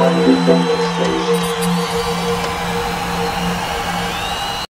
Find your station.